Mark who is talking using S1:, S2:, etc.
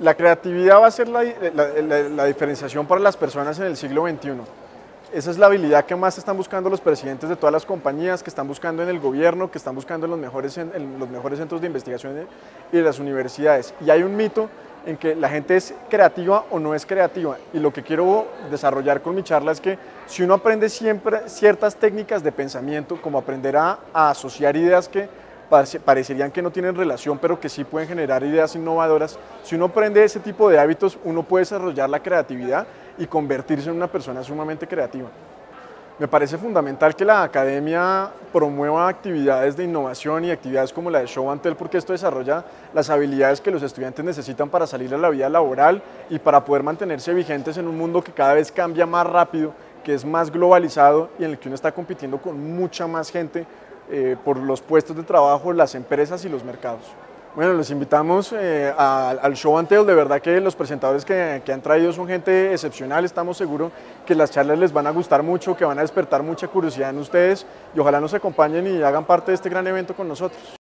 S1: La creatividad va a ser la, diferenciación para las personas en el siglo XXI. Esa es la habilidad que más están buscando los presidentes de todas las compañías, que están buscando en el gobierno, que están buscando en los mejores, los mejores centros de investigación y las universidades. Y hay un mito en que la gente es creativa o no es creativa. Y lo que quiero desarrollar con mi charla es que si uno aprende siempre ciertas técnicas de pensamiento, como aprender a, asociar ideas que parecerían que no tienen relación, pero que sí pueden generar ideas innovadoras, si uno aprende ese tipo de hábitos, uno puede desarrollar la creatividad y convertirse en una persona sumamente creativa. Me parece fundamental que la academia promueva actividades de innovación y actividades como la de Show and Tell porque esto desarrolla las habilidades que los estudiantes necesitan para salir a la vida laboral y para poder mantenerse vigentes en un mundo que cada vez cambia más rápido, que es más globalizado y en el que uno está compitiendo con mucha más gente eh, por los puestos de trabajo, las empresas y los mercados. Bueno, los invitamos eh, al show Anteo. De verdad que los presentadores que, que, han traído son gente excepcional. Estamos seguros que las charlas les van a gustar mucho, que van a despertar mucha curiosidad en ustedes y ojalá nos acompañen y hagan parte de este gran evento con nosotros.